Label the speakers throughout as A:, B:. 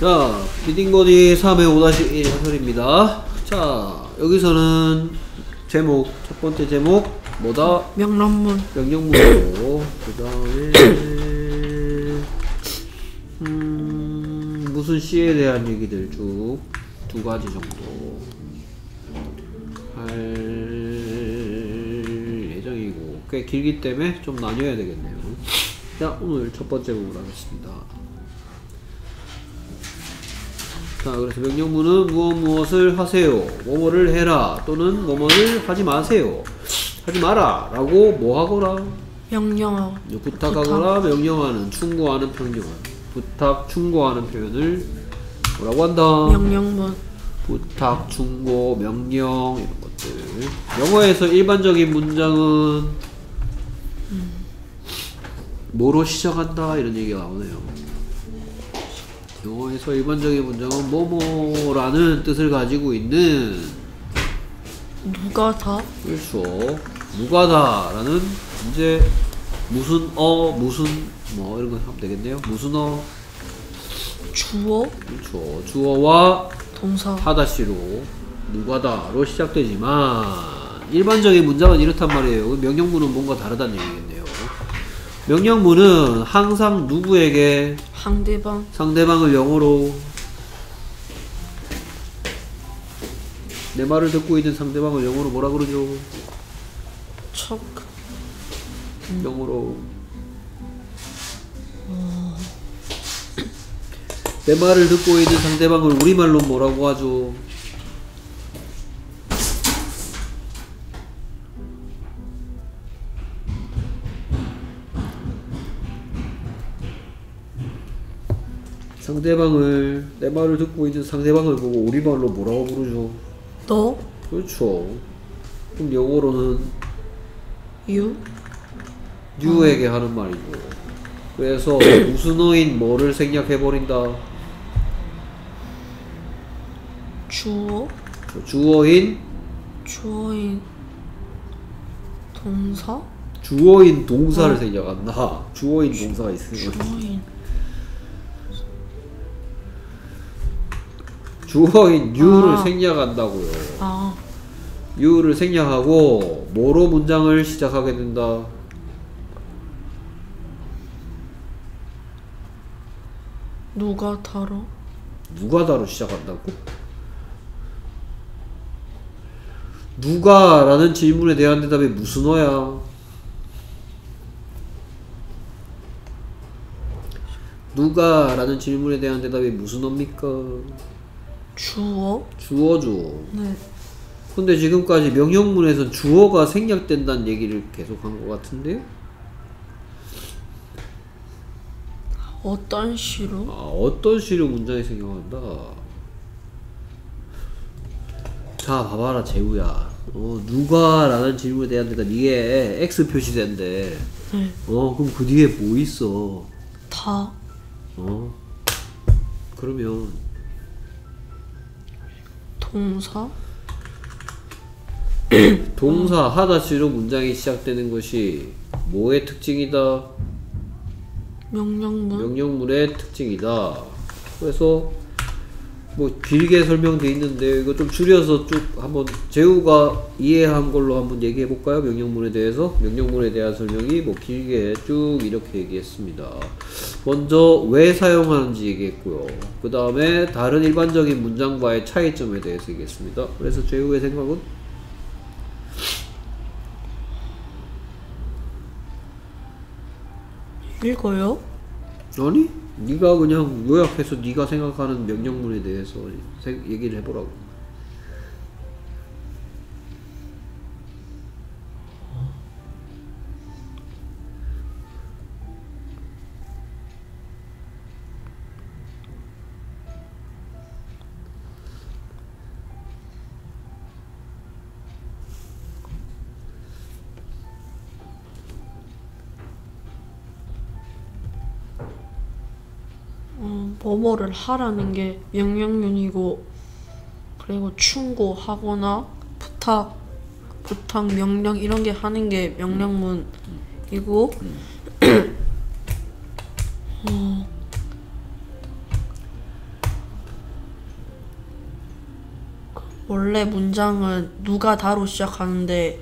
A: 자, 비딩버디 3회 5-1 해설입니다. 자, 여기서는 제목, 첫 번째 제목, 뭐다?
B: 명란문
A: 명령문으로, 그 다음에, 음, 무슨 시에 대한 얘기들 쭉, 두 가지 정도 할 예정이고, 꽤 길기 때문에 좀 나뉘어야 되겠네요. 자, 오늘 첫 번째 부분 하겠습니다. 자, 그래서 명령문은 무엇 무엇을 하세요. 뭐뭐를 해라. 또는 뭐뭐를 하지 마세요. 하지 마라. 라고 뭐 하거라.
B: 명령어
A: 부탁하거나 명령하는, 충고하는 평령. 부탁, 충고하는 표현을 뭐라고 한다?
B: 명령문
A: 부탁, 충고, 명령 이런 것들. 영어에서 일반적인 문장은 뭐로 시작한다 이런 얘기가 나오네요. 영어에서 일반적인 문장은 뭐뭐라는 뜻을 가지고 있는
B: 누가 다
A: 그렇죠. 누가 다라는 이제 무슨 어 무슨 뭐 이런 거 하면 되겠네요. 무슨 어
B: 주어
A: 그렇죠. 주어와
B: 동사
A: 하다시로 누가다로 시작되지만 일반적인 문장은 이렇단 말이에요. 명령문은 뭔가 다르다는 얘기겠네요. 명령문은 항상 누구에게
B: 상대방
A: 상대방을 영어로 내 말을 듣고 있는 상대방을 영어로 뭐라 그러죠?
B: 척
A: 영어로 내 말을 듣고 있는 상대방을 우리말로 뭐라고 하죠? 상대방을 내 말을 듣고 있는 상대방을 보고 우리말로 뭐라고 부르죠?
B: 너?
A: 그렇죠. 그럼 영어로는
B: 유
A: 유에게 하는 말이고 그래서 무슨 어인 뭐를 생략해버린다?
B: 주어?
A: 주어인?
B: 주어인 동사?
A: 주어인 동사를 생략한다. 주어인 동사가 있으면
B: 주어인
A: 주어인 유를
B: 아.
A: 생략한다고요
B: 아
A: 유를 생략하고 뭐로 문장을 시작하게 된다
B: 누가 다로
A: 누가 다로 시작한다고? 누가 라는 질문에 대한 대답이 무슨 어야? 누가 라는 질문에 대한 대답이 무슨 어입니까?
B: 주어
A: 주어죠.
B: 네
A: 근데 지금까지 명령문에선 주어가 생략된다는 얘기를 계속 한 것 같은데요?
B: 어떤 시로
A: 아, 어떤 시로 문장이 생겨난다? 자, 봐봐라, 재우야. 어, 누가 라는 질문에 대한 대답, 이게 X 표시된데,
B: 네
A: 어, 그럼 그 뒤에 뭐 있어?
B: 다
A: 어? 그러면,
B: 동사
A: 동사 하다시로 문장이 시작되는 것이 뭐의 특징이다?
B: 명령문
A: 명령문의 특징이다. 그래서 뭐 길게 설명돼 있는데 이거 좀 줄여서 쭉 한번 재우가 이해한 걸로 한번 얘기해 볼까요? 명령문에 대해서 명령문에 대한 설명이 뭐 길게 쭉 이렇게 얘기했습니다. 먼저 왜 사용하는지 얘기했고요. 그 다음에 다른 일반적인 문장과의 차이점에 대해서 얘기했습니다. 그래서 재우의 생각은
B: 읽어요
A: 아니 네가 그냥 요약해서 네가 생각하는 명령문에 대해서 생- 얘기를 해보라고.
B: 뭐뭐를 하라는 게 명령문이고 그리고 충고하거나 부탁 부탁 명령 이런 게 하는 게 명령문이고 어, 원래 문장은 누가 다로 시작하는데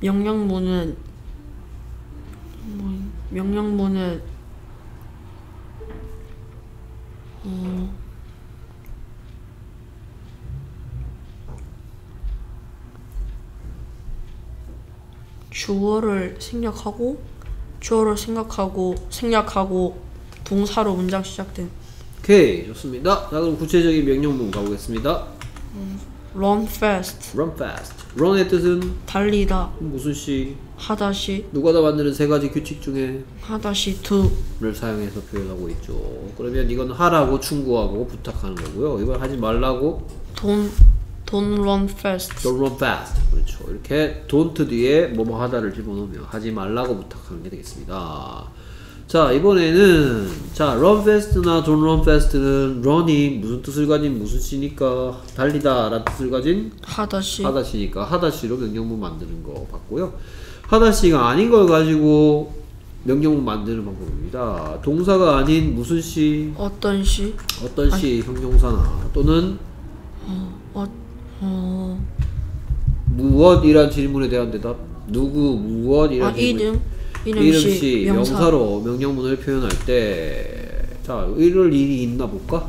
B: 명령문은 뭐, 명령문은 어, 주어를 생략하고 주어를 생각하고 생략하고 동사로 문장 시작된
A: 오케이 좋습니다. 자 그럼 구체적인 명령문 가보겠습니다.
B: Run fast
A: Run fast. Run의 뜻은
B: 달리다
A: 무슨 시?
B: 하다시
A: 누가 다 만드는 세 가지 규칙 중에
B: 하다시 to
A: 를 사용해서 표현하고 있죠. 그러면 이건 하라고 충고하고 부탁하는 거고요. 이걸 하지 말라고
B: don't don't run fast
A: don't run fast. 그렇죠. 이렇게 don't 뒤에 뭐뭐 하다를 집어넣으면 하지 말라고 부탁하는 게 되겠습니다. 자 이번에는 자 run fast나 don't run fast는 run이 무슨 뜻을 가진 무슨 시니까 달리다 라는 뜻을 가진
B: 하다시
A: 하다시니까 하다시로 명령문 만드는 거 봤고요. 하다시가 아닌 걸 가지고 명령문 만드는 방법입니다. 동사가 아닌 무슨 시,
B: 어떤 시
A: 어떤 시, 형용사나 또는
B: 어, 어,
A: 무엇이란 질문에 대한 대답. 누구, 무엇이란
B: 아
A: 질문.
B: 이름
A: 이름
B: 시 명사
A: 명사로 명령문을 표현할 때, 자 이럴 일이 있나 볼까?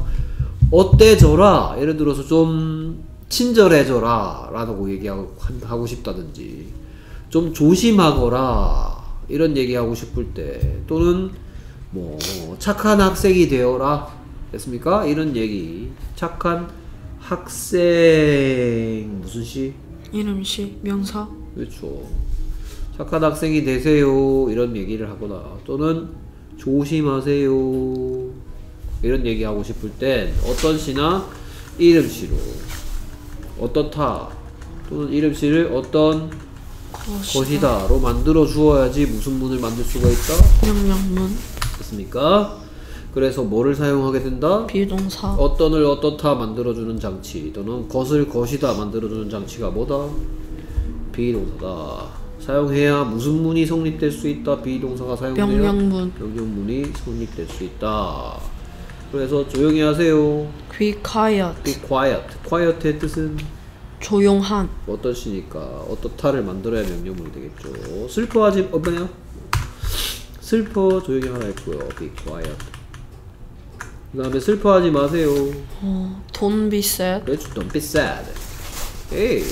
A: 어때져라. 예를 들어서 좀 친절해져라 라고 얘기하고 한- 하고 싶다든지, 좀 조심하거라 이런 얘기하고 싶을 때, 또는 뭐 착한 학생이 되어라 됐습니까? 이런 얘기. 착한 학생 무슨 시?
B: 이름 시 명사
A: 그렇죠. 착한 학생이 되세요. 이런 얘기를 하거나 또는 조심하세요. 이런 얘기 하고 싶을 땐 어떤 시나 이름시로 어떻다 또는 이름시를 어떤
B: 것이다
A: 것이다 로 만들어 주어야지 무슨 문을 만들 수가 있다.
B: 명령문
A: 됐습니까? 그래서 뭐를 사용하게 된다?
B: 비동사
A: 어떤을 어떻다 만들어주는 장치 또는 것을 것이다 만들어주는 장치가 뭐다? 비동사다. 사용해야 무슨 문이 성립될 수 있다. 비동사가 사용돼야
B: 명령문
A: 명령문이 성립될 수 있다. 그래서 조용히 하세요.
B: be quiet
A: Be quiet. quiet의 뜻은
B: 조용한
A: 어떤 시니까 어떻다를 만들어야 명령문이 되겠죠. 슬퍼하지 어 뭐냐? 슬퍼 조용히 하라 했고요. Be quiet. 그 다음에 슬퍼하지 마세요.
B: 어, don't be sad
A: 그렇죠. Don't be sad. 에이.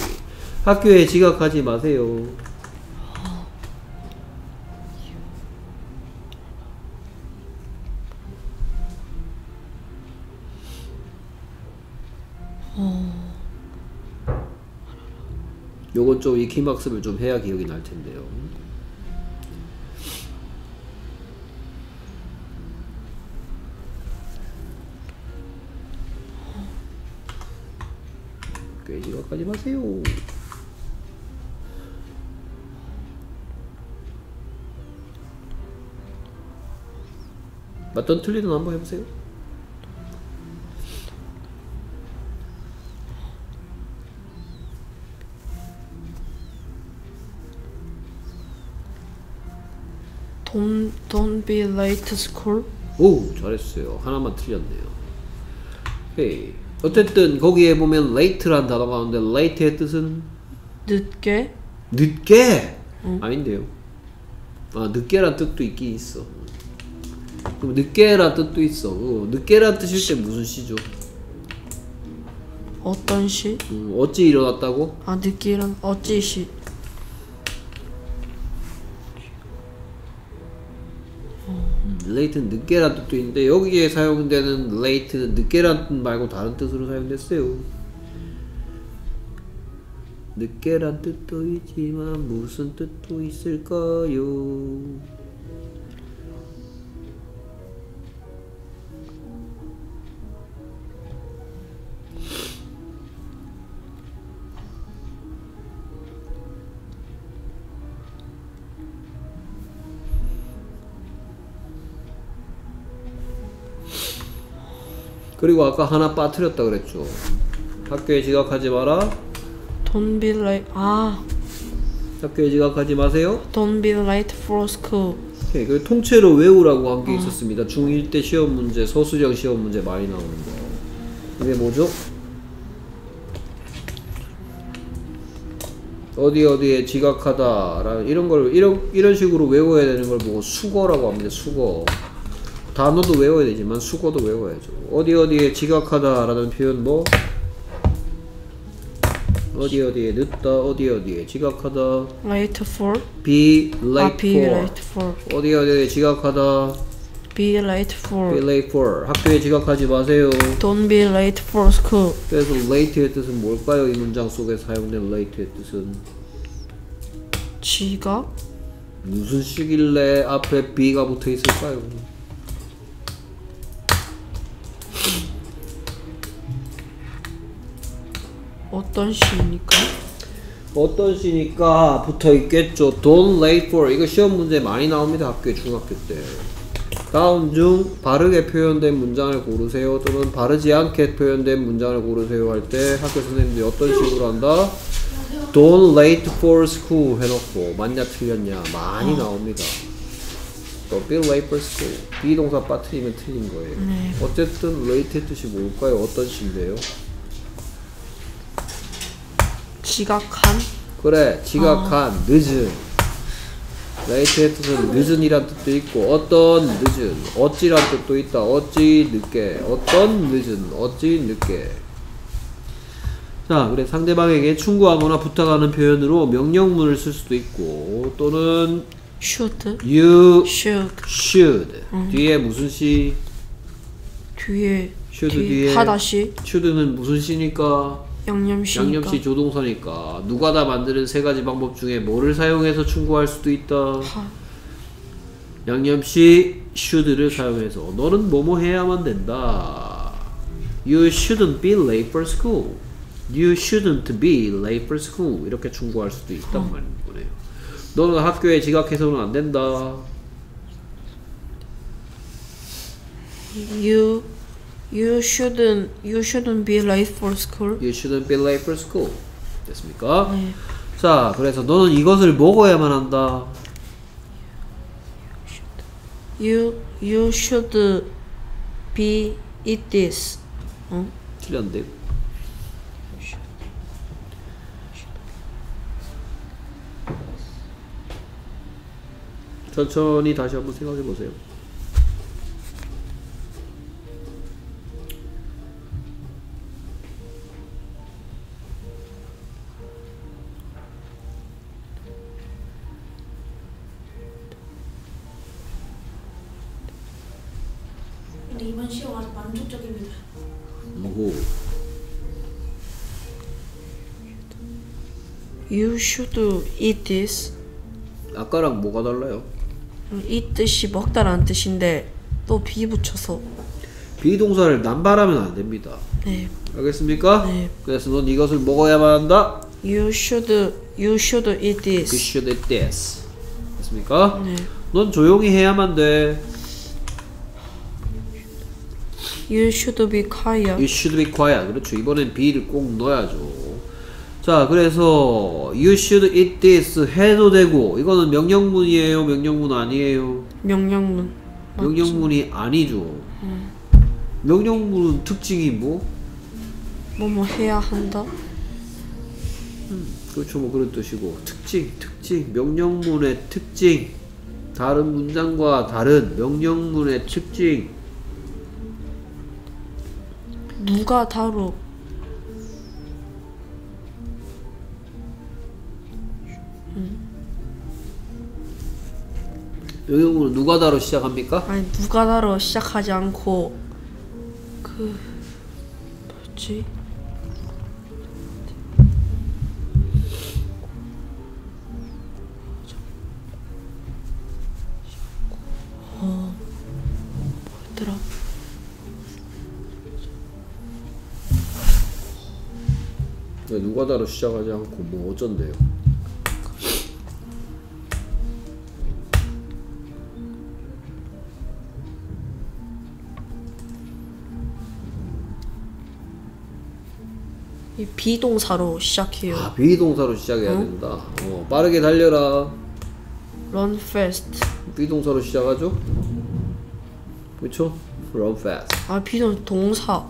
A: 학교에 지각하지 마세요. 요건 좀 익힘 학습을 좀 해야 기억이 날 텐데요. 학교에 지각하지 마세요. 맞던 틀리든 한번 해보세요.
B: Don't be late to school.
A: 오 잘했어요. 하나만 틀렸네요. 오케이. 어쨌든 거기에 보면 late란 단어가 나오는데 late의 뜻은?
B: 늦게.
A: 늦게? 아닌데요. 아 늦게란 뜻도 있긴 있어. 그럼 늦게란 뜻도 있어. 어, 늦게란 뜻일 때 무슨 시죠?
B: 어떤 시?
A: 음, 어찌 일어났다고?
B: 아 늦기란 어찌 시?
A: Late는 늦게란 뜻도 있는데 여기에 사용되는 late는 늦게란 뜻 말고 다른 뜻으로 사용됐어요 늦게란 뜻도 있지만 무슨 뜻도 있을까요? 그리고 아까 하나 빠뜨렸다 그랬죠. 학교에 지각하지 마라.
B: Don't be late 아
A: 학교에 지각하지 마세요.
B: Don't be late for school
A: 오케이, 그 통째로 외우라고 한 게 있었습니다. 중1 때 시험 문제, 서술형 시험 문제 많이 나오는 거. 이게 뭐죠? 어디 어디에 지각하다 라는 이런 걸 이런 이런 식으로 외워야 되는 걸 보고 수거라고 합니다. 수거. 단어도 외워야 되지만 수거도 외워야죠. 어디 어디에 지각하다라는 표현 뭐 어디 어디에 늦다 어디 어디에 지각하다
B: Late for.
A: be
B: 아,
A: late
B: be
A: for
B: late for.
A: 어디 어디에 지각하다
B: Be late for.
A: be late for 학교에 지각하지 마세요.
B: Don't be late for school.
A: 그래서 late의 뜻은 뭘까요? 이 문장 속에 사용된 late의 뜻은
B: 지각?
A: 무슨 시길래 앞에 be가 붙어 있을까요?
B: 어떤 시입니까?
A: 어떤 시니까 붙어 있겠죠. Don't late for 이거 시험 문제 많이 나옵니다. 학교 중학교 때. 다음 중 바르게 표현된 문장을 고르세요. 또는 바르지 않게 표현된 문장을 고르세요 할 때 학교 선생님들이 어떤 식으로 한다? Don't late for school 해놓고 맞냐 틀렸냐 많이 나옵니다. Don't be late for school. be동사 빠뜨리면 틀린 거예요. 어쨌든 late의 뜻이 뭘까요? 어떤 시인데요?
B: 지각한?
A: 그래 지각한 늦은. late의 뜻은 늦은이란 뜻도 있고 어떤 늦은 어찌란 뜻도 있다. 어찌 늦게 어떤 늦은 어찌 늦게. 자 그래 상대방에게 충고하거나 부탁하는 표현으로 명령문을 쓸 수도 있고 또는
B: should?
A: you
B: should.
A: should. 뒤에 무슨 시?
B: 뒤에
A: should
B: 뒤-
A: 뒤에.
B: 하다시.
A: Should는 무슨 시니까
B: 양념시니까
A: 양념시 조동사니까 누가 다 만드는 세 가지 방법 중에 뭐를 사용해서 충고할 수도 있다.
B: 하.
A: 양념시 should를 사용해서 너는 뭐뭐 해야만 된다. You shouldn't be late for school. You shouldn't be late for school. 이렇게 충고할 수도 있단 말이네요. 너는 학교에 지각해서는 안 된다.
B: You you shouldn't you shouldn't be late for school.
A: You shouldn't be late for school. 됐습니까?
B: 네.
A: 자, 그래서 너는 이것을 먹어야만 한다.
B: You you should be eat this. 어?
A: 틀렸는데. 천천히 다시 한번 생각해 보세요.
B: Should eat this.
A: 아까랑 뭐가 달라요?
B: 이 뜻이 먹다라는 뜻인데 또 비 붙여서
A: 비동사를 남발하면 안 됩니다.
B: 네.
A: 알겠습니까?
B: 네.
A: 그래서 넌 이것을 먹어야만 한다.
B: You should you should eat
A: You
B: this.
A: should eat this. 됐습니까?
B: 네.
A: 넌 조용히 해야만 돼.
B: You should be quiet.
A: You should be quiet. 그렇죠. 이번엔 be를 꼭 넣어야죠. 자, 그래서 you should eat this 해도 되고 이거는 명령문이에요. 명령문 아니에요.
B: 명령문.
A: 명령문이 아니죠. 명령문은 특징이 뭐?
B: 뭐 뭐 해야 한다.
A: 그렇죠. 뭐 그런 뜻이고 특징, 특징, 명령문의 특징. 다른 문장과 다른 명령문의 특징.
B: 누가 다루
A: 명령문은 누가 다로 시작합니까?
B: 아니 누가 다루 시작하지 않고 그 뭐지? 어 뭐였더라?
A: 왜 누가 다로 시작하지 않고 뭐 어쩐데요?
B: 이 비동사로 시작해요.
A: 아 비동사로 시작해야 된다. 어, 빠르게 달려라.
B: Run fast.
A: 비동사로 시작하죠? 그렇죠? Run fast.
B: 아 비동 동사.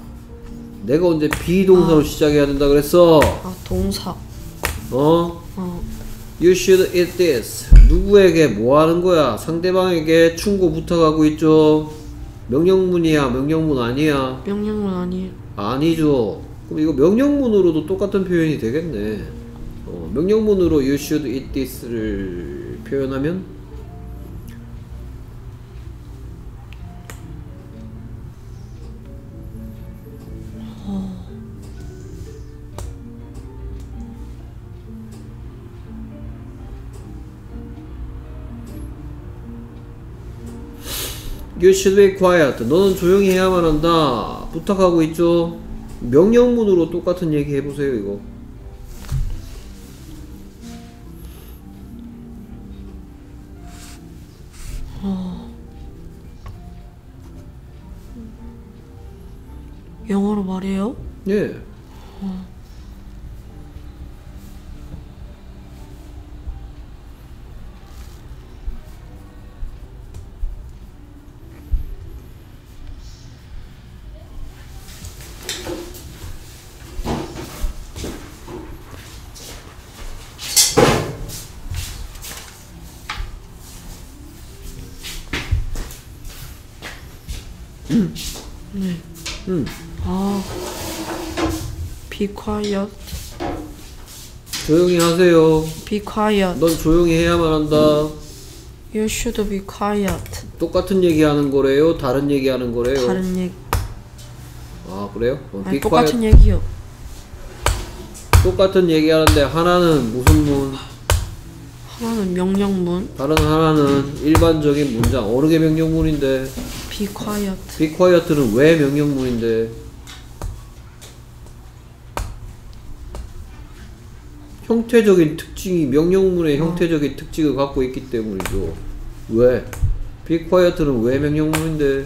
A: 내가 언제 비동사로 시작해야 된다 그랬어?
B: 아 동사.
A: 어?
B: 어.
A: You should eat this. 누구에게 뭐 하는 거야? 상대방에게 충고 부탁하고 있죠. 명령문이야, 명령문 아니야?
B: 명령문 아니에요.
A: 아니죠. 그럼 이거 명령문으로도 똑같은 표현이 되겠네. 어, 명령문으로 you should eat this를 표현하면 You should be quiet. 너는 조용히 해야만 한다. 부탁하고 있죠. 명령문으로 똑같은 얘기 해보세요, 이거.
B: 영어로 말해요?
A: 예.
B: 아. Quiet.
A: 조용히 하세요.
B: Be quiet.
A: 넌 조용히 해야만 한다.
B: You should be quiet.
A: 똑같은 얘기 하는 거래요? 다른 얘기 하는 거래요?
B: 다른 얘기.
A: 아, 그래요? 어,
B: 아니,
A: be
B: 똑같은
A: quiet.
B: 얘기요.
A: 똑같은 얘기 하는데 하나는 무슨 문,
B: 하나는 명령문.
A: 다른 하나는 일반적인 문장. 어느 게 명령문인데?
B: Be quiet.
A: be quiet는 왜 명령문인데? 형태적인 특징이 명령문의 형태적인 특징을 갖고 있기 때문이죠. 왜? quiet는 왜 명령문인데?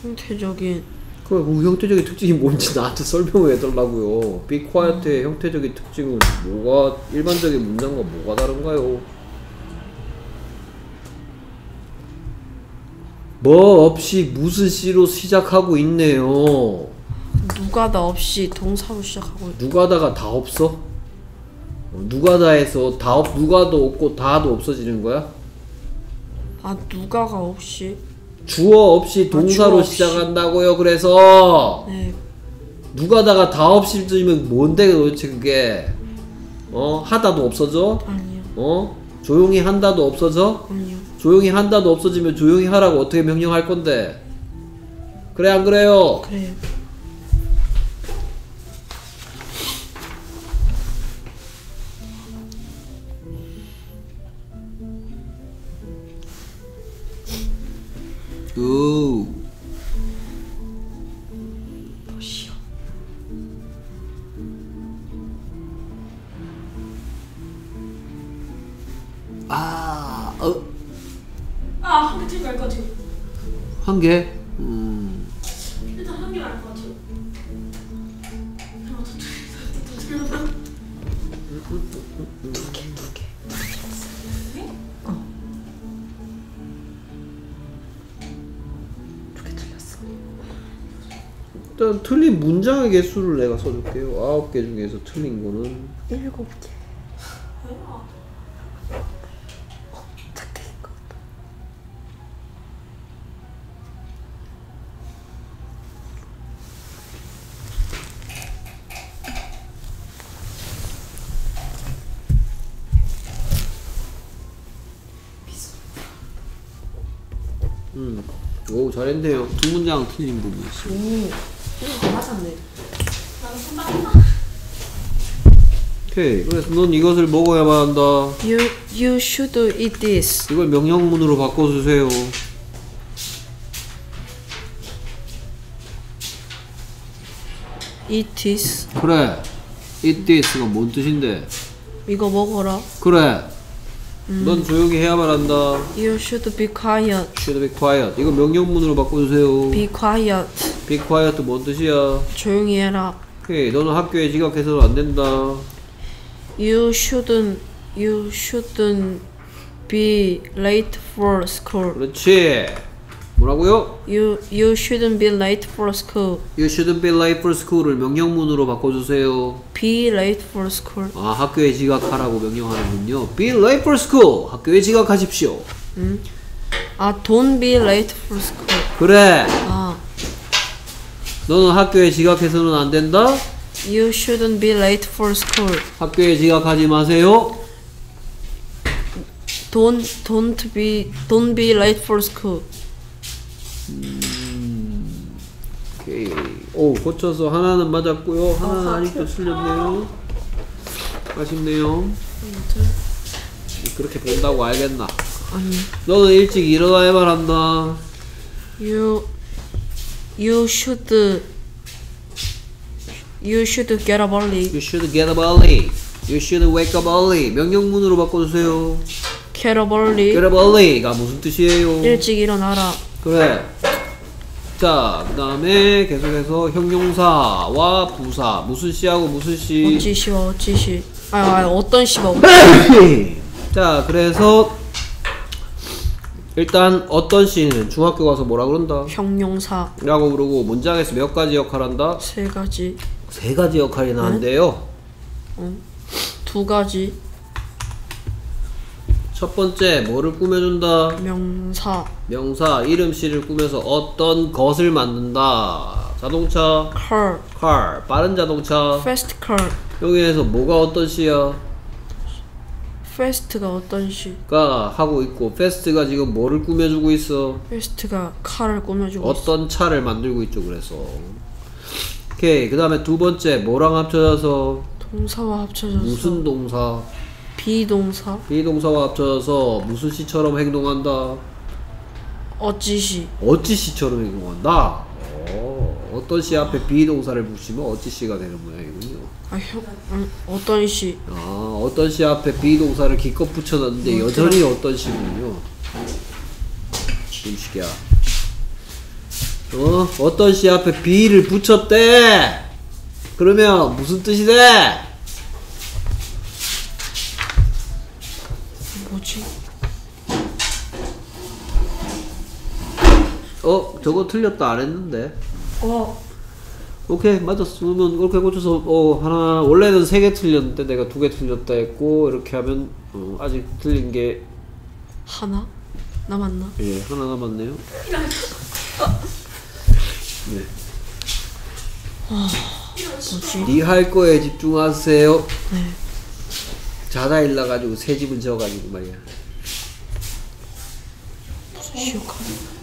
B: 형태적인
A: 그, 그 형태적인 특징이 뭔지 나한테 설명을 해달라고요. be quiet의 형태적인 특징은 뭐가 일반적인 문장과 뭐가 다른가요? 뭐 없이 무슨 씨로 시작하고 있네요.
B: 누가다 없이 동사로 시작하고 있-
A: 누가다가 다 없어? 어, 누가다에서 다 없, 누가도 없고 다도 없어지는 거야?
B: 아 누가가 없이
A: 주어 없이
B: 주어
A: 동사로
B: 없이.
A: 시작한다고요. 그래서
B: 네
A: 누가다가 다 없이 면 뭔데 도대체 그게? 어 하다도 없어져?
B: 아니요
A: 어 조용히 한다도 없어져?
B: 아니요
A: 조용히 한다도 없어지면 조용히 하라고 어떻게 명령할 건데? 그래 안 그래요?
B: 그래요
A: 오.
B: 뭐시여
A: 아, 어,
C: 아, 한개 거알것 같아요.
A: 한 개?
C: 일단 틀린
A: 문장의 개수를 내가 써줄게요. 아홉 개 중에서 틀린 거는
B: 일곱 개
A: 음, 오 잘했네요. 두 문장 틀린 부분 있어.
B: 오 이거 맞았네
A: 오케이. 그래서 넌 이것을 먹어야만 한다.
B: You you should eat this
A: 이걸 명령문으로 바꿔주세요.
B: eat this
A: 그래. Eat this가 뭔 뜻인데?
B: 이거 먹어라
A: 그래. 넌 조용히 해야만 한다.
B: You should be quiet
A: Should be quiet. 이거 명령문으로 바꿔주세요.
B: be quiet
A: Be quiet 뭔 뜻이야?
B: 조용히 해라
A: 오케이. 너는 학교에 지각해서는 안 된다.
B: You shouldn't you shouldn't be late for school
A: 그렇지. 뭐라고요?
B: You you shouldn't be late for school.
A: You shouldn't be late for school을 명령문으로 바꿔주세요.
B: Be late for school.
A: 아 학교에 지각하라고 명령하는군요. Be late for school. 학교에 지각하십시오.
B: 아 don't be late for school.
A: 그래.
B: 아
A: 너는 학교에 지각해서는 안 된다.
B: you shouldn't be late for school.
A: 학교에 지각하지 마세요.
B: Don't don't be don't be late for school.
A: 오케이. 오 고쳐서 하나는 맞았고요. 하나는 아직도 틀렸네요. 아쉽네요. 그렇게 본다고 알겠나?
B: 아니
A: 너는 일찍 일어나야만 한다.
B: you you should you should get up early.
A: You should get up early. You should wake up early. 명령문으로 바꿔주세요.
B: get up early.
A: Get up early가 무슨 뜻이에요?
B: 일찍 일어나라.
A: 그래. 자, 그 다음에 계속해서 형용사와 부사. 무슨 시하고 무슨 시?
B: 어찌 시와 어찌 시. 아, 아 어떤 시와 어떤
A: 자, 그래서 일단 어떤 시는 중학교 가서 뭐라 그런다?
B: 형용사
A: 라고 부르고 문장에서 몇 가지 역할을 한다?
B: 세 가지,
A: 세 가지 역할이나 한대요.
B: 두 가지
A: 첫 번째, 뭐를 꾸며준다?
B: 명사
A: 명사, 이름 시를 꾸며서 어떤 것을 만든다. 자동차,
B: car,
A: car, 빠른 자동차.
B: fast car.
A: 여기에서 뭐가 어떤 시야?
B: fast가 어떤 시?
A: 가 하고 있고 fast가 지금 뭐를 꾸며주고 있어?
B: fast가 car을 꾸며주고 있어.
A: 어떤 차를 만들고 있죠 그래서 오케이 그 다음에 두 번째 뭐랑 합쳐져서
B: 동사와 합쳐져서
A: 무슨 동사
B: be동사.
A: be동사와 합쳐져서 무슨 시처럼 행동한다?
B: 어찌 시.
A: 어찌 시처럼 행동한다? 어, 어떤 시 앞에 be동사를 붙이면 어찌 시가 되는 모양이군요?
B: 아, 형, 음, 어떤 시?
A: 아 어떤 시 앞에 be동사를 기껏 붙여놨는데 여전히 어떤 시군요? 음식이야. 어? 어떤 시 앞에 be를 붙였대? 그러면 무슨 뜻이 돼?
B: 뭐지?
A: 어 저거 틀렸다 안 했는데
B: 어
A: 오케이 맞았어 그러면 그렇게 고쳐서 어 하나 원래는 세 개 틀렸는데 내가 두 개 틀렸다 했고 이렇게 하면 어, 아직 틀린 게
B: 하나 남았나?
A: 예, 하나 남았네요. 네.
B: 뭐지?
A: 니 할 거에 집중하세요.
B: 네.
A: 자다 일나가지고 새 집을 지어가지고 말이야.
B: 시역하네.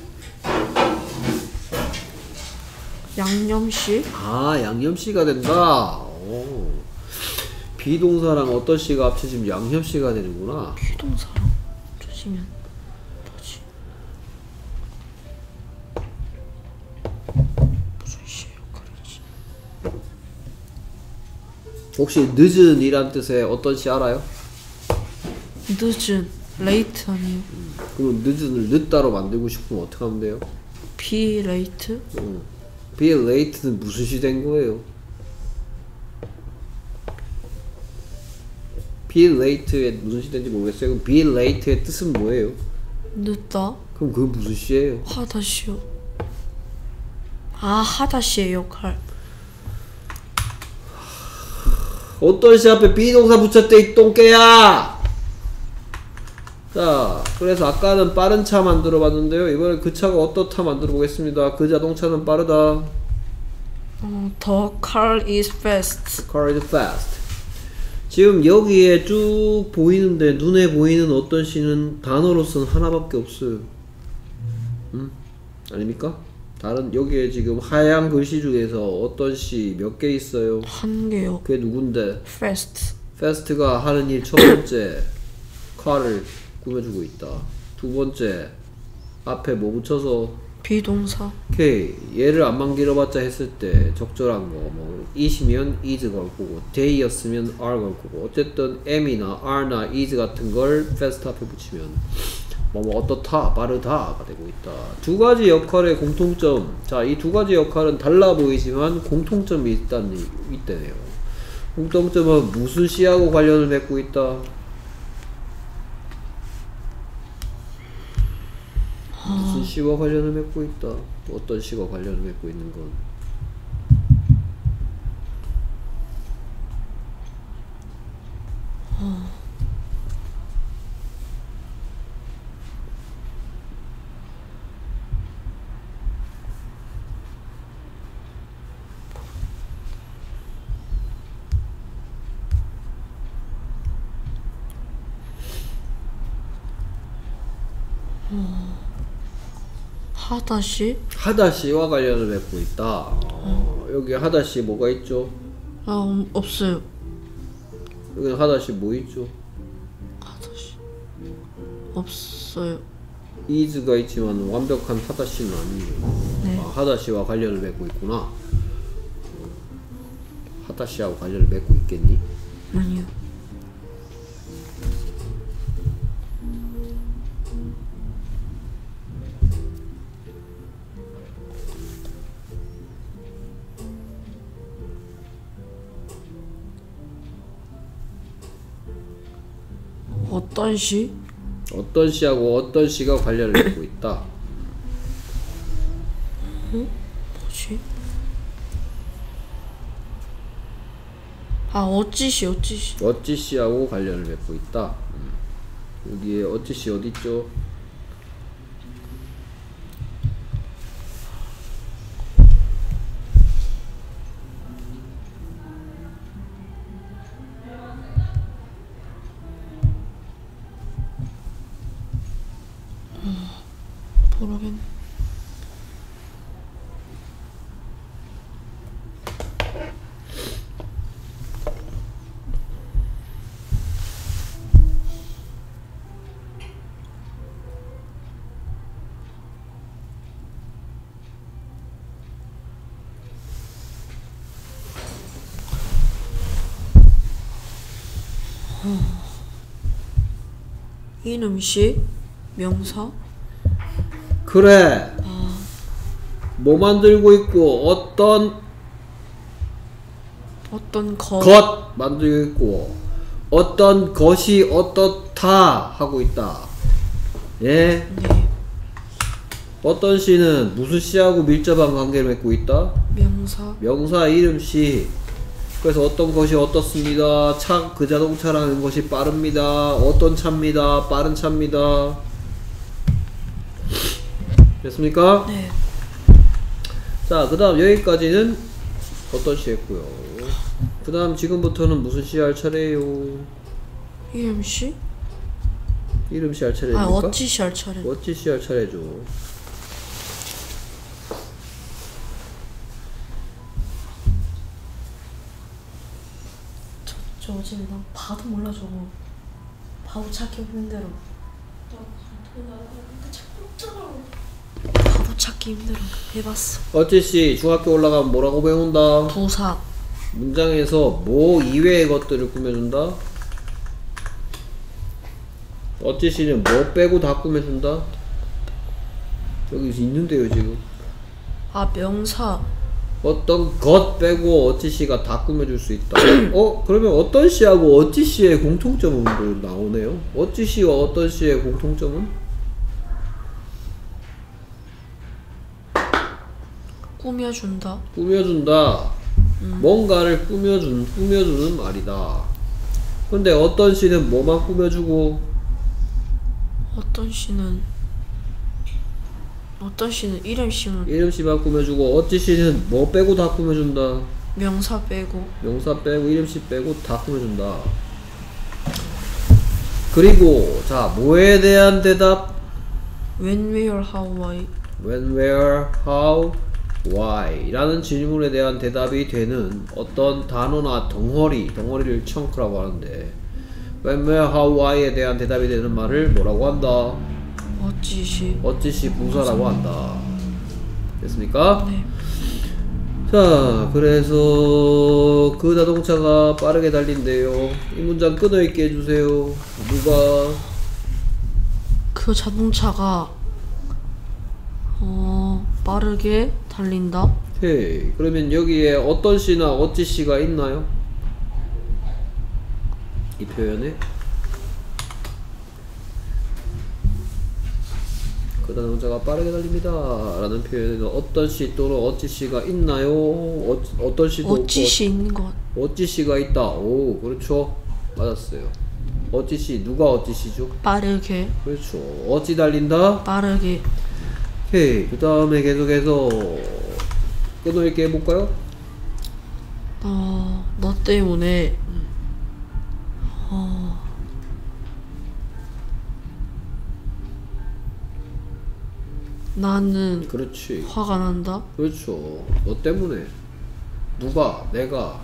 B: 양념시
A: 아, 양념씨가 된다. 오. 비동사랑 어떤 씨가 합쳐지면 양념씨가 되는구나.
B: 비동사랑 조지면 뭐지? 무슨 시 역할이지?
A: 혹시 늦은 이란 뜻의 어떤 씨 알아요?
B: 늦은 late 아니에요?
A: 그럼 늦은을 늦다로 만들고 싶으면 어떻게 하면 돼요?
B: be late?
A: 어. be late는 무슨 시된 거예요? be late의 무슨 시 된지 모르겠어요. 그럼 be late의 뜻은 뭐예요?
B: 늦다?
A: 그럼 그건 무슨 시예요?
B: 하다시요. 아 하다시의 역할.
A: 어떤 시 앞에 비동사 붙였대 이 똥개야! 자, 그래서 아까는 빠른 차 만들어 봤는데요. 이번엔 그 차가 어떻다 만들어 보겠습니다. 그 자동차는 빠르다.
B: 어, the car is fast.
A: Car is fast. 지금 여기에 쭉 보이는데 눈에 보이는 어떤 시는 단어로서는 하나밖에 없어요. 음? 아닙니까? 다른 여기에 지금 하얀 글씨 중에서 어떤 시 몇 개 있어요?
B: 한 개요.
A: 그게 누군데?
B: fast.
A: fast가 하는 일 첫 번째 car를 꾸며주고 있다. 두 번째 앞에 뭐 붙여서?
B: be동사.
A: 오케이 얘를 암만 길어봤자 했을 때 적절한 거 뭐 it이면 is 걸 거고 they였으면 are 걸 거고. 어쨌든 am이나 are나 is 같은 걸 fast 앞에 붙이면 뭐, 뭐 어떻다 빠르다가 되고 있다. 두 가지 역할의 공통점. 자 이 두 가지 역할은 달라 보이지만 공통점이 있다는 있대네요. 공통점은 무슨 시하고 관련을 맺고 있다 무슨 무슨 시와 관련을 맺고 있다. 어떤 시가 관련을 맺고 있는 건.
B: 하다시?
A: 하다시와 관련을 맺고 있다. 어, 여기 하다시 뭐가 있죠?
B: 아 음, 없어요.
A: 여기 하다시 뭐 있죠?
B: 하다시 없어요.
A: is가 있지만 완벽한 하다시는 아니에요.
B: 네.
A: 아, 하다시와 관련을 맺고 있구나. 하다시하고 관련을 맺고 있겠니?
B: 아니요. 어떤 시?
A: 어떤 시하고 어떤 시가 관련을 맺고 있다.
B: 뭐지? 아 어찌시 어찌시
A: 어찌 씨하고 관련을 맺고 있다. 음. 여기에 어찌 씨 어디 있죠?
B: 모르겠네. 이놈시 명사
A: 그래. 뭐 만들고 있고 어떤
B: 어떤
A: 거것 만들고 있고 어떤 것이 어떻다 하고 있다. 예.
B: 네.
A: 어떤 시는 무슨 시하고 밀접한 관계를 맺고 있다?
B: 명사
A: 명사 이름 시. 그래서 어떤 것이 어떻습니다. 차, 그 자동차라는 것이 빠릅니다. 어떤 차입니다. 빠른 차입니다. 됐습니까?
B: 네
A: 자, 그 다음 여기까지는 어떤 시 했고요. 그 다음 지금부터는 무슨 시 할 차례예요?
B: 이름시
A: 이름 시할 차례입니까?
B: 아 어찌시 할 차례
A: 어찌 시할 차례죠.
B: 저 어제 나 봐도 몰라 저거 바보 찾기 힘들어
C: 나 나나 자꾸 없잖아.
B: 바보 찾기 힘들어 해봤어
A: 어찌 시 중학교 올라가면 뭐라고 배운다?
B: 부사
A: 문장에서 뭐 이외의 것들을 꾸며준다? 어찌 씨는 뭐 빼고 다 꾸며준다? 여기 있는데요 지금
B: 아 명사
A: 어떤 것 빼고 어찌 씨가 다 꾸며줄 수 있다 어? 그러면 어떤 씨하고 어찌 씨의 공통점은 뭐 나오네요 어찌 씨와 어떤 씨의 공통점은?
B: 꾸며준다
A: 꾸며준다. 뭔가를 꾸며준, 꾸며주는 말이다. 근데 어떤 시는 뭐만 꾸며주고,
B: 어떤 시는 어떤 시는 이름 시는
A: 이름 씨만 꾸며주고, 어찌 시는 뭐 빼고 다 꾸며준다.
B: 명사 빼고
A: 명사 빼고, 이름 씨 빼고 다 꾸며준다. 그리고, 자, 뭐에 대한 대답?
B: when where how why
A: when, where, how, why 라는 질문에 대한 대답이 되는 어떤 단어나 덩어리, 덩어리를 chun크라고 하는데 when, where, how, why에 대한 대답이 되는 말을 뭐라고 한다?
B: 어찌시
A: 어찌시 부사라고 한다. 됐습니까?
B: 네
A: 자, 그래서 그 자동차가 빠르게 달린대요. 이 문장 끊어있게 해주세요. 누가?
B: 그 자동차가 어 빠르게 달린다
A: 오케이. 그러면 여기에 어떤 시나 어찌 시가 있나요? 이 표현에? 그 다음 자가 빠르게 달립니다. 라는 표현에는 어떤 시 또는 어찌 시가 있나요? 어, 어떤 시도
B: 어찌 시 있는 것.
A: 어찌 시가 있다. 오, 그렇죠. 맞았어요. 어찌 시 누가 어찌 시죠?
B: 빠르게
A: 그렇죠. 어찌 달린다?
B: 빠르게
A: 오케이. 그 다음에 계속해서 끊어읽기 해볼까요?
B: 어, 너 때문에 어, 나는
A: 그렇지.
B: 화가 난다.
A: 그렇죠. 너 때문에 누가 내가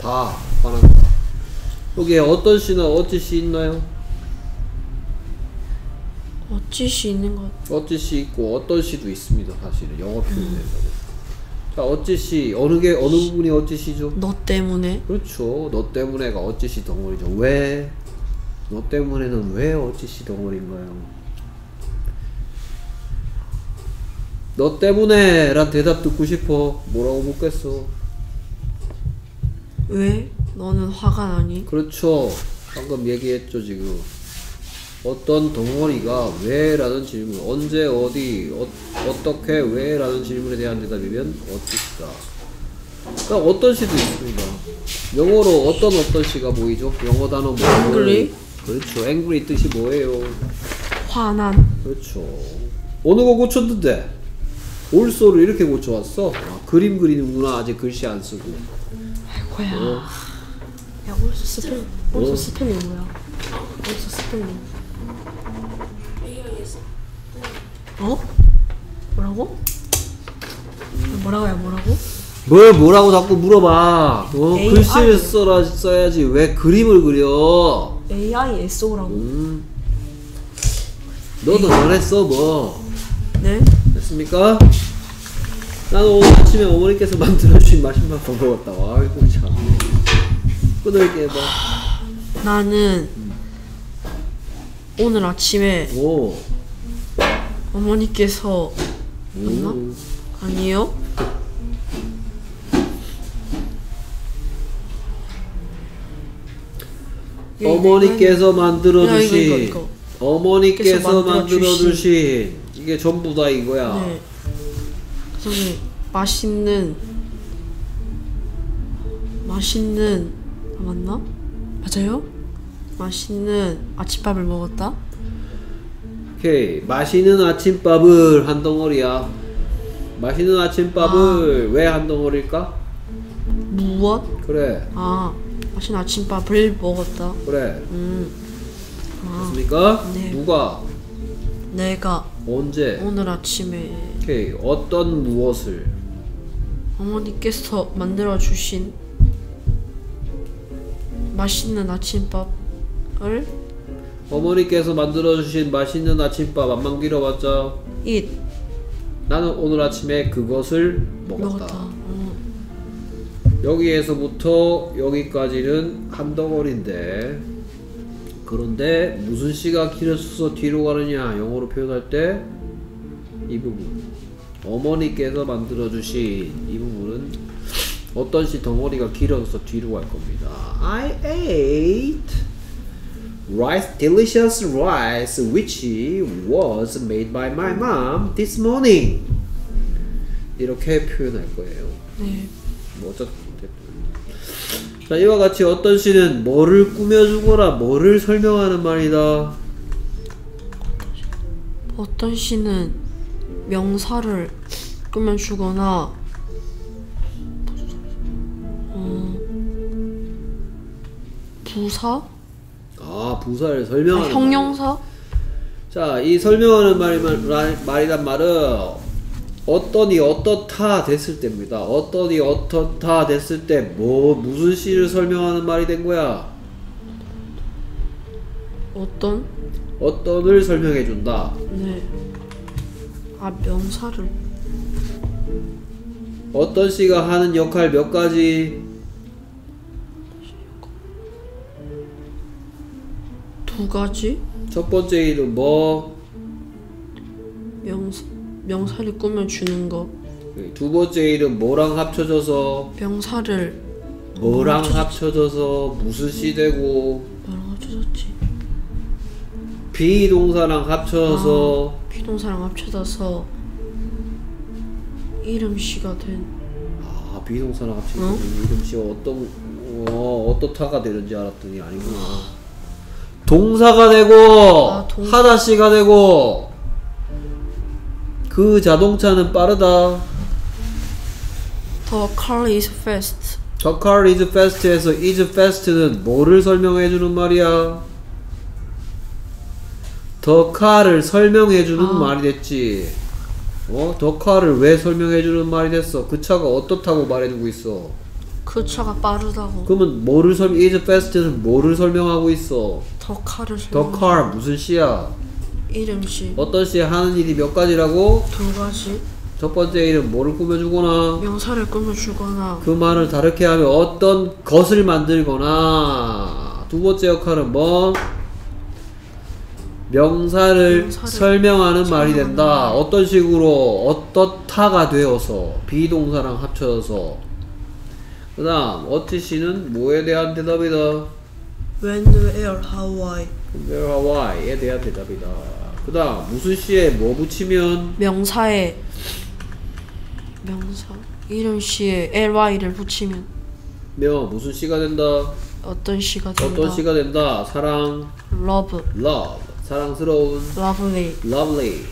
A: 다 화난다. 여기에 어떤 시나 어찌 시 있나요?
B: 어찌 시 있는 것.
A: 어찌 시 있고 어떤 시도 있습니다. 사실은 영어 표현에서는. 자, 어찌 시 어느 게 어느 부분이 어찌 시죠?
B: 너 때문에
A: 그렇죠. 너 때문에가 어찌 시 덩어리죠. 왜? 너 때문에는 왜 어찌 시 덩어리인가요? 너 때문에 란 대답 듣고 싶어. 뭐라고 묻겠어?
B: 왜 너는 화가 나니?
A: 그렇죠. 방금 얘기했죠, 지금. 어떤 덩어리가 왜? 라는 질문. 언제, 어디, 어, 어떻게, 왜? 라는 질문에 대한 대답이면 어찌시다. 그러니까 어떤 시도 있습니다. 영어로 어떤 어떤 시가 보이죠? 영어 단어 뭐?
B: Angry?
A: 그렇죠. angry 뜻이 뭐예요?
B: 화난.
A: 그렇죠. 어느 거 고쳤는데? also를 이렇게 고쳐왔어? 아, 그림 그리는구나. 아직 글씨 안 쓰고.
B: 아이고야.
A: 어.
B: 야 어디서 스펠? 어디서
A: 어.
B: 스펠링 뭐야? 어디서 스펠링? 어? 뭐라고? 뭐라고 야 뭐라고?
A: 뭘 뭐라고 자꾸 물어봐. 어?
B: AI.
A: 글씨를 써라, 써야지. 왜 그림을 그려?
B: AI SO라고?
A: 음. 너도 잘했어, 뭐.
B: 네?
A: 됐습니까? 나는 오늘 아침에 어머니께서 만들어주신 맛있는 밥 먹었다. 아이고, 참. 끊을게 해봐.
B: 나는 오늘 아침에
A: 오.
B: 어머니께서 맞나?
A: 음.
B: 아니요?
A: 어머니께서
B: 야, 이거,
A: 만들어주신
B: 이거, 이거.
A: 어머니께서
B: 께서 만들어주신-
A: 만들어 주신 이게 전부 다 이거야.
B: 네. 저기 맛있는 맛있는 아, 맞나? 맞아요? 맛있는 아침밥을 먹었다.
A: 오케이 맛있는 아침밥을 한 덩어리야. 맛있는 아침밥을 왜한 덩어리일까?
B: 무엇?
A: 그래
B: 아 맛있는 아침밥을 먹었다.
A: 그래
B: 음. 아
A: 됐습니까?
B: 네.
A: 누가
B: 내가
A: 언제
B: 오늘 아침에
A: 오케이 어떤 무엇을
B: 어머니께서 만들어 주신 맛있는 아침밥을
A: 어머니께서 만들어주신 맛있는 아침밥 안만 길어봤자
B: eat
A: 나는 오늘 아침에 그것을 먹었다.
B: 먹었다. 어.
A: 여기에서부터 여기까지는 한 덩어리인데 그런데 무슨 시가 길어서 뒤로 가느냐 영어로 표현할 때 이 부분 어머니께서 만들어주신 이 부분은 어떤 시 덩어리가 길어서 뒤로 갈 겁니다 I ate rice delicious rice which was made by my mom this morning. 이렇게 표현할 거예요.
B: 네.
A: 뭐 어쨌든 자 이와 같이 어떤 시는 뭐를 꾸며주거나 뭐를 설명하는 말이다.
B: 어떤 시는 명사를 꾸며주거나 어, 부사?
A: 아 부사를
B: 아,
A: 설명하는
B: 형용사?
A: 자이 설명하는 말이, 말, 말이란 말은 어떠니 어떻다 됐을 때입니다 어떠니 어떻다 됐을 때 뭐 무슨 시를 설명하는 말이 된 거야
B: 어떤?
A: 어떤을 설명해 준다
B: 네. 아 명사를
A: 어떤 시가 하는 역할 몇 가지
B: 두 가지
A: 첫 번째 일은 뭐
B: 명사 명사를 꾸며주는
A: 거두 번째 일은 뭐랑 합쳐져서
B: 명사를
A: 뭐랑
B: 합쳐졌지?
A: 합쳐져서 무슨 시 되고
B: 뭐랑 합쳐졌지?
A: 비동사랑 합쳐서
B: 비동사랑 합쳐져서 이름 씨가 된
A: 아 비동사랑 같이
B: 응?
A: 이름 씨가 어떤 어 어떻다가 되는지 알았더니 아니구나. 동사가 되고
B: 아, 동-
A: 하다 씨가 되고 그 자동차는 빠르다.
B: The car is fast.
A: The car is fast에서 is fast는 뭐를 설명해 주는 말이야? The car를 설명해 주는
B: 아.
A: 말이 됐지. 어? The car를 왜 설명해 주는 말이 됐어? 그 차가 어떻다고 말해 주고 있어.
B: 그 차가 빠르다고.
A: 그러면 뭐를 설명 is fast는 뭐를 설명하고 있어?
B: 설명.
A: car 무슨 시야?
B: 이름 씨.
A: 어떤 시 하는 일이 몇 가지라고?
B: 두 가지.
A: 첫 번째 일은 뭐를 꾸며주거나
B: 명사를 꾸며주거나
A: 그 말을 다르게 하면 어떤 것을 만들거나 두 번째 역할은 뭐 명사를,
B: 명사를
A: 설명하는 말이 된다.
B: 말.
A: 어떤 식으로 어떻다가 되어서 비동사랑 합쳐져서 그 다음 어티시는 뭐에 대한 대답이다.
B: When, where, how, why.
A: Where, why에 대한 대답이다. 그다음 무슨 시에 뭐 붙이면
B: 명사에 명사 이름 씨에 ly를 붙이면
A: 명 무슨 시가 된다.
B: 어떤 시가 된다.
A: 어떤 시가 된다. 사랑,
B: love,
A: love, 사랑스러운,
B: lovely.
A: lovely.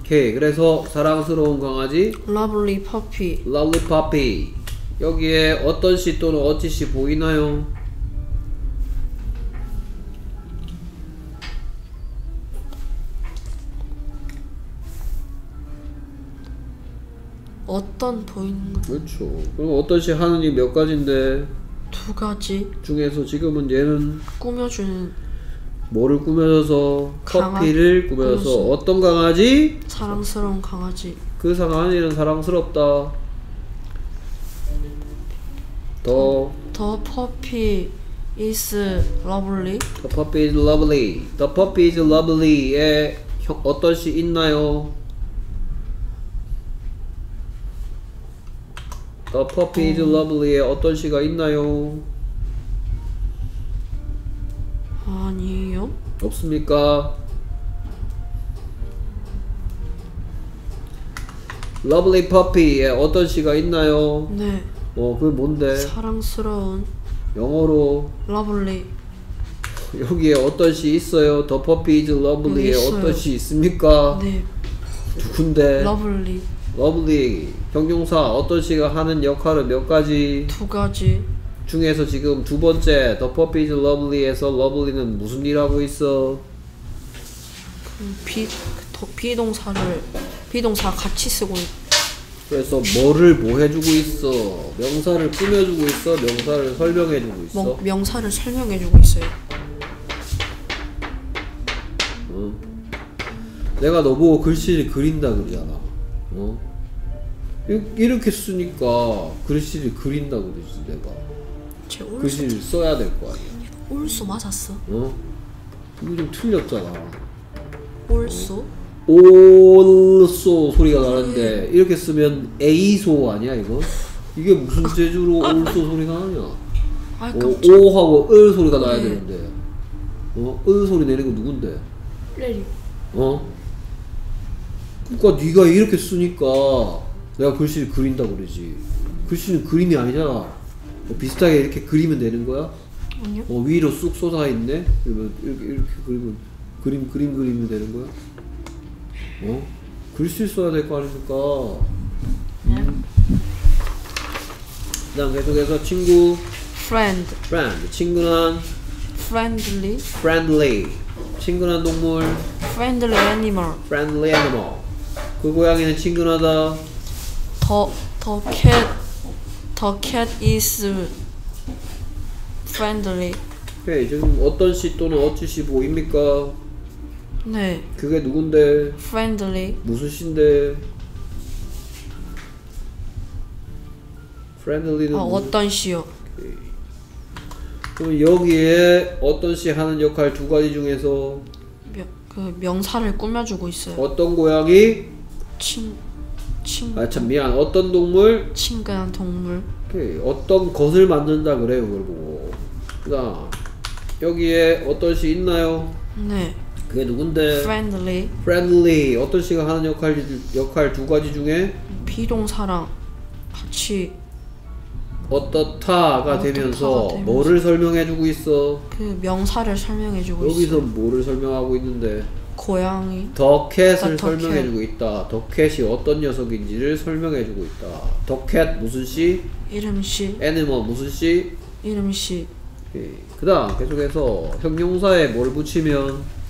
A: 오케이. 그래서 사랑스러운 강아지,
B: lovely puppy.
A: lovely puppy. 여기에 어떤 시 또는 어찌 시 보이나요?
B: 어떤 보이는 것?
A: 그렇죠. 그럼 어떤 시 하는 일몇 가지인데
B: 두 가지
A: 중에서 지금은 얘는
B: 꾸며주는
A: 뭐를 꾸며줘서
B: 강아-
A: 커피를 꾸며줘서
B: 꾸며서.
A: 어떤 강아지?
B: 사랑스러운 강아지.
A: 그 강아지는 사랑스럽다. 더
B: The puppy is lovely.
A: The puppy is lovely. The puppy is lovely에 형- 어떤 시 있나요? The puppy is lovely에 어떤 시가 있나요?
B: 아니에요?
A: 없습니까? Lovely puppy에 어떤 시가 있나요?
B: 네.
A: 어, 그게 뭔데?
B: 사랑스러운
A: 영어로
B: lovely.
A: 여기에 어떤 시 있어요? The puppy is lovely에
B: 여기 있어요.
A: 어떤 시 있습니까?
B: 네.
A: 누군데?
B: lovely.
A: lovely 형용사 어떤 시가 하는 역할은 몇 가지
B: 두 가지.
A: 중에서 지금 두 번째 the puppy is lovely에서 lovely는 무슨 일 하고 있어?
B: 그 비, 더 비동사를 비동사 같이 쓰고 있-
A: 그래서 뭐를 뭐 해주고 있어? 명사를 꾸며주고 있어? 명사를 설명해주고 있어?
B: 명, 명사를 설명해주고 있어요.
A: 어? 내가 너보고 글씨를 그린다 그러잖아. 어? 이- 이렇게 쓰니까 글씨를 그린다 그러지 내가. 글씨를 써야 될 거 아니야.
B: 올수 맞았어.
A: 어? 이거 좀 틀렸잖아.
B: 올수
A: 올소 소리가 나는데 이렇게 쓰면 에이소 아니야 이거? 이게 무슨 재주로 올소 소리가 나냐?
B: 아
A: 오,
B: 깜짝.
A: 오하고 을 소리가 나야
B: 네.
A: 되는데 어? 을 소리 내는 거 누군데?
C: 레리.
A: 어? 그니까 네가 이렇게 쓰니까 내가 글씨를 그린다 그러지 글씨는 그림이 아니잖아 뭐 비슷하게 이렇게 그리면 되는 거야?
B: 아니요.
A: 어 위로 쑥 쏟아 있네. 이러면 이렇게 이렇게 그리면 그림 그림 그리면 되는 거야? 어? 글씨 써야 될 거 아닙니까? 음. 그다음 계속해서 친구,
B: friend,
A: friend, 친근한,
B: friendly,
A: friendly, 친근한 동물,
B: friendly animal.
A: friendly animal. 그 고양이는 친근하다.
B: The the cat the cat is friendly.
A: 오케이 지금 어떤 시 또는 어찌 시 보입니까?
B: 네.
A: 그게 누군데?
B: friendly.
A: 무슨 시인데? friendly는
B: 아
A: 무슨
B: 어떤 시요?
A: 그럼 여기에 어떤 시 하는 역할 두 가지 중에서
B: 명, 그 명사를 꾸며주고 있어요.
A: 어떤 고양이?
B: 친, 친,
A: 아참 미안. 어떤 동물?
B: 친근한 동물.
A: 오케이. 어떤 것을 만든다 그래요. 그걸 보고. 그다음 여기에 어떤 시 있나요?
B: 네.
A: 그게 누군데?
B: friendly
A: friendly 어떤 씨가 하는 역할 역할 두 가지 중에
B: 비동사랑 같이
A: 어떻다가 되면서
B: 되면서.
A: 뭐를 설명해주고 있어?
B: 그 명사를 설명해주고
A: 여기서
B: 있어요.
A: 뭐를 설명하고 있는데?
B: 고양이
A: 더캣을
B: 더
A: 설명해주고 있다. 더캣이 어떤 녀석인지를 설명해주고 있다. 더캣 무슨 씨?
B: 이름 씨
A: 애니멀 무슨 씨?
B: 이름 씨
A: 그 다음 계속해서 형용사에 뭘 붙이면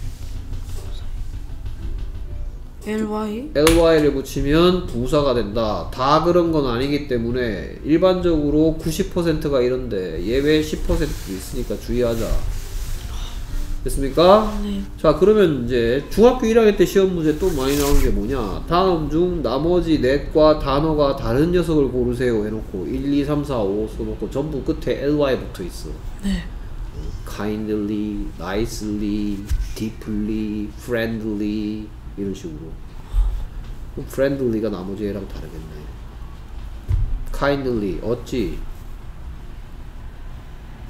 B: ly
A: ly를 붙이면 부사가 된다. 다 그런 건 아니기 때문에 일반적으로 90%가 이런데 예외 10%도 있으니까 주의하자. 됐습니까?
B: 네
A: 자 그러면 이제 중학교 1학년 때 시험 문제 또 많이 나오는 게 뭐냐 다음 중 나머지 넷과 단어가 다른 녀석을 고르세요 해놓고 1, 2, 3, 4, 5 써놓고 전부 끝에 ly 붙어 있어
B: 네.
A: kindly, nicely, deeply, friendly 이런 식으로. friendly가 나머지 애랑 다르겠네. kindly 어찌?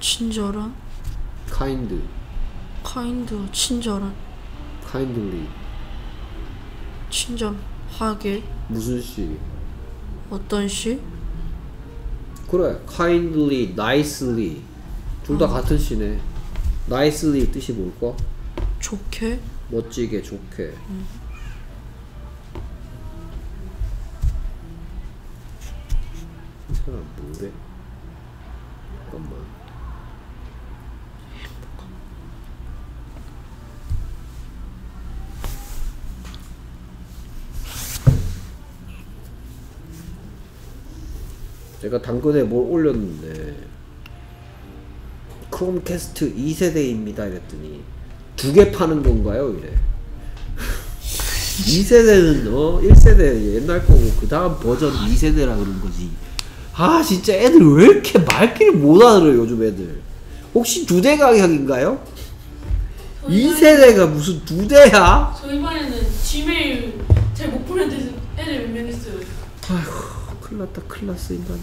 B: 친절한?
A: kind,
B: kind 친절한?
A: kindly.
B: 친절하게?
A: 무슨 시
B: 어떤 시
A: 그래 kindly, nicely. 둘다 같은 시네. nicely 뜻이 뭘까?
B: 좋게?
A: 멋지게 좋게. 이 사람 뭐래? 잠깐만. 제가 당근에 뭘 올렸는데. 크롬캐스트 2세대입니다 이랬더니 두 개 파는 건가요 이래? 2세대는 어 1세대 옛날 거고 그 다음 버전 2세대라 그런 거지. 아 진짜 애들 왜 이렇게 말귀를 못 알아들어요 요즘 애들? 혹시 두 대 가격인가요? 2세대가 무슨 두 대야?
C: 저희 반에는 지메일 잘 못 보는 데서 애들 몇 명 있어요.
A: 아휴 큰일 났다 큰일 났어 인간.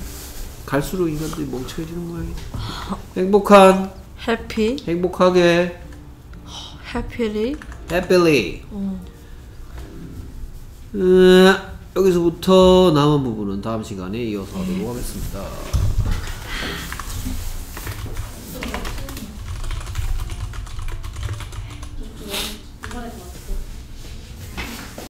A: 갈수록 인간들이 멍청해지는 모양이야 행복한
B: happy.
A: 행복하게
B: happily
A: happily
B: 어.
A: 음, 여기서부터 남은 부분은 다음 시간에 이어서 하도록 하겠습니다.